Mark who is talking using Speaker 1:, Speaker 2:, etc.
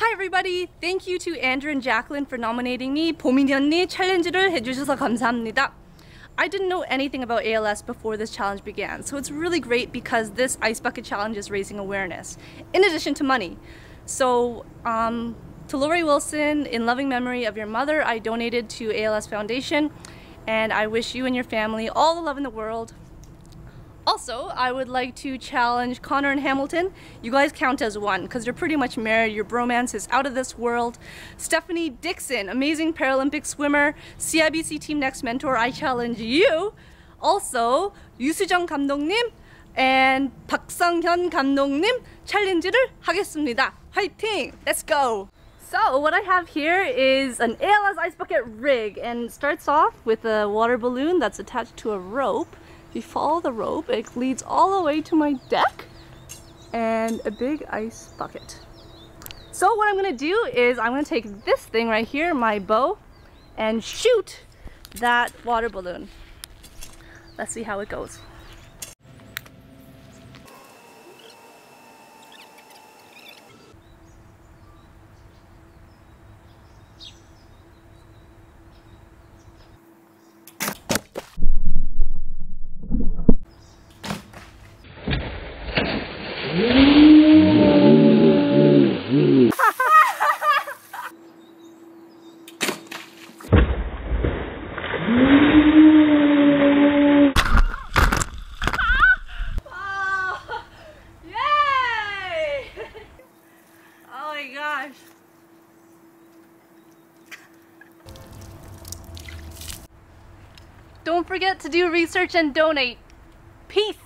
Speaker 1: Hi everybody! Thank you to Andrew and Jacqueline for nominating me 봄이니 언니 챌린지를 해주셔서 감사합니다. I didn't know anything about ALS before this challenge began, so it's really great because this Ice Bucket Challenge is raising awareness, in addition to money. So, um, to Lori Wilson, in loving memory of your mother, I donated to ALS Foundation, and I wish you and your family all the love in the world. also, I would like to challenge Conner and Hamilton. You guys count as one because you're pretty much married. Your bromance is out of this world. Stephanie Dixon, amazing Paralympic swimmer, CIBC Team Next Mentor, I challenge you. Also, 유수정 감독님 and 박성현 감독님 챌린지를 하겠습니다. 화이팅! Let's go! So what I have here is an ALS ice bucket rig and starts off with a water balloon that's attached to a rope if you follow the rope, it leads all the way to my deck and a big ice bucket. So what I'm gonna do is I'm gonna take this thing right here, my bow, and shoot that water balloon. Let's see how it goes. Don't forget to do research and donate. Peace.